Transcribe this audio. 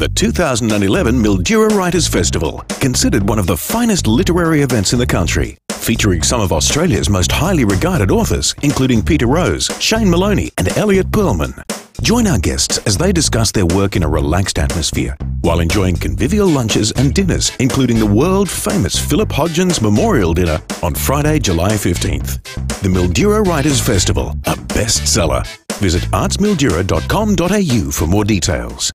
The 2011 Mildura Writers Festival, considered one of the finest literary events in the country, featuring some of Australia's most highly regarded authors, including Peter Rose, Shane Maloney, and Elliot Perlman. Join our guests as they discuss their work in a relaxed atmosphere while enjoying convivial lunches and dinners, including the world famous Philip Hodgins Memorial Dinner on Friday, July 15th. The Mildura Writers Festival, a bestseller. Visit artsmildura.com.au for more details.